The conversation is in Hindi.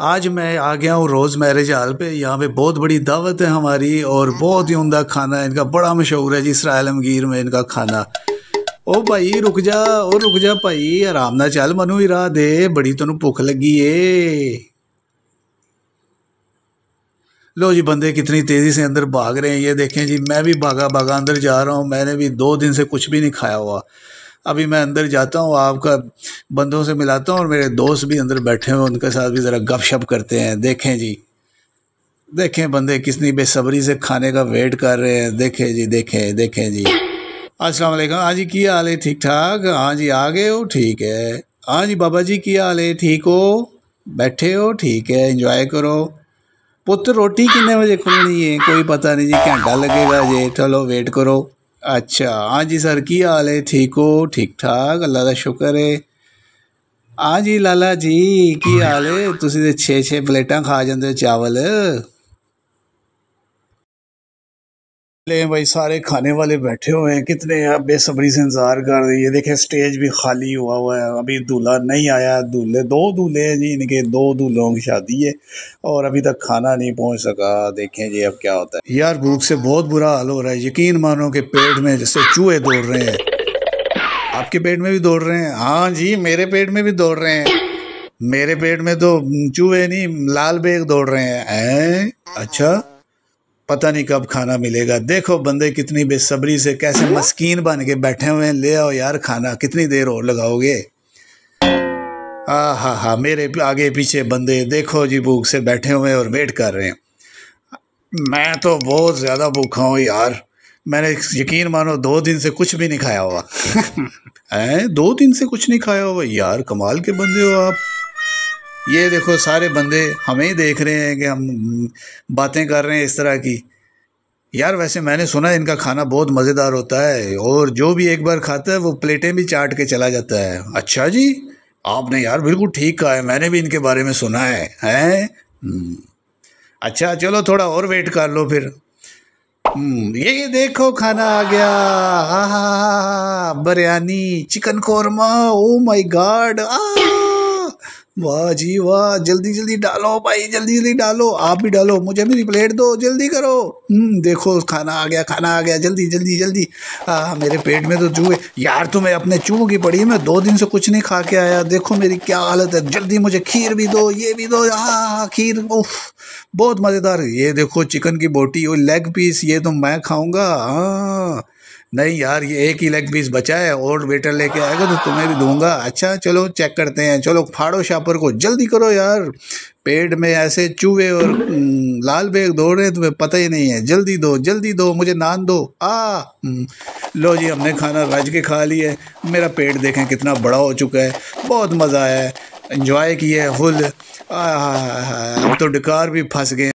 आज मैं आ गया हूँ रोज़ मैरिज हाल पे। यहाँ पे बहुत बड़ी दावत है हमारी और बहुत ही उमदा खाना है। इनका बड़ा मशहूर है जी, इसराइल अलमगीर में इनका खाना। ओ भाई, रुक जा, ओ रुक जा भाई, आराम ना चल, मनु राह दे, बड़ी तेन भुख लगी है। लो जी, बंदे कितनी तेज़ी से अंदर भाग रहे हैं। ये देखें जी, मैं भी भागा भागा अंदर जा रहा हूँ। मैंने भी दो दिन से कुछ भी नहीं खाया हुआ। अभी मैं अंदर जाता हूँ, आपका बंदों से मिलाता हूँ और मेरे दोस्त भी अंदर बैठे हुए उनके साथ भी ज़रा गपशप करते हैं। देखें जी। देखें बंदे कितनी बेसब्री से खाने का वेट कर रहे हैं। देखें जी, देखें देखें जी। अस्सलाम वालेकुम। हाँ जी, की हाल है? ठीक ठाक? हाँ जी, आ गए हो? ठीक है। हाँ जी, बाबा जी, की हाल है? ठीक हो? बैठे हो? ठीक है इंजॉय करो। पुत्र रोटी कितने बजे खुलनी है? कोई पता नहीं जी, घंटा लगेगा जी। चलो वेट करो। अच्छा हाँ जी सर, की हाल है? ठीक हो? ठीक ठाक? अल्लाह का शुक्र है। हाँ जी, लाला जी, की हाल है? तुम छे छे प्लेटा खा जाते चावल। ले भाई, सारे खाने वाले बैठे हुए हैं। कितने आप बेसब्री से इंतज़ार कर रहे ये देखे, स्टेज भी खाली हुआ हुआ है। अभी दूल्हा नहीं आया। दूल्हे, दो दूल्हे हैं जी। इनके दो दूल्हों की शादी है। और अभी तक खाना नहीं पहुँच सका। देखें जी, अब क्या होता है। यार, भूख से बहुत बुरा हाल हो रहा है। यकीन मानो के पेट में जैसे चूहे दौड़ रहे हैं। आपके पेट में भी दौड़ रहे हैं? हाँ जी, मेरे पेट में भी दौड़ रहे हैं। मेरे पेट में तो चूहे नहीं, लाल बेग दौड़ रहे हैं? अच्छा? पता नहीं कब खाना मिलेगा। देखो बंदे कितनी बेसब्री से कैसे मस्कीन बन के बैठे हुए हैं। ले आओ यार खाना, कितनी देर और लगाओगे? हा हा हा मेरे आगे पीछे बंदे, देखो जी भूख से बैठे हुए हैं और वेट कर रहे हैं। मैं तो बहुत ज़्यादा भूखा हूँ यार। मैंने यकीन मानो दो दिन से कुछ भी नहीं खाया हुआ हैं? दो दिन से कुछ नहीं खाया हुआ यार कमाल के बंदे हो आप। ये देखो सारे बंदे हमें ही देख रहे हैं कि हम बातें कर रहे हैं इस तरह की। यार वैसे मैंने सुना है इनका खाना बहुत मज़ेदार होता है और जो भी एक बार खाता है वो प्लेटें भी चाट के चला जाता है। अच्छा जी आपने यार बिल्कुल ठीक कहा है मैंने भी इनके बारे में सुना है हैं? हम्म। अच्छा चलो थोड़ा और वेट कर लो फिर। हम्म, ये देखो खाना आ गया। हा हा biryani chicken korma oh my God आ वाह जी वाह जल्दी जल्दी डालो भाई जल्दी जल्दी डालो। आप भी डालो मुझे मेरी प्लेट दो जल्दी करो। हम्म देखो खाना आ गया खाना आ गया जल्दी जल्दी जल्दी। आ, मेरे पेट में तो चूहे। यार तुम्हें अपने चूहों की पड़ी मैं दो दिन से कुछ नहीं खा के आया। देखो मेरी क्या हालत है। जल्दी मुझे खीर भी दो ये भी दो। हाँ खीर उफ बहुत मज़ेदार। ये देखो चिकन की बोटी और लेग पीस ये तो मैं खाऊँगा। हाँ। नहीं यार ये एक ही लेग पीस बचा है और वेटर लेके आएगा तो तुम्हें भी दूँगा। अच्छा चलो चेक करते हैं। चलो फाड़ो शापर को। जल्दी करो यार। पेट में ऐसे चूहे और हम्म, लाल बेग दौड़ रहे तुम्हें पता ही नहीं है। जल्दी दो जल्दी दो मुझे नान दो। आ हम्म, लो जी हमने खाना रज के खा लिया है। मेरा पेट देखें कितना बड़ा हो चुका है। बहुत मज़ा आया है। इन्जॉय किया है फुल। अब तो डकार भी फंस गए।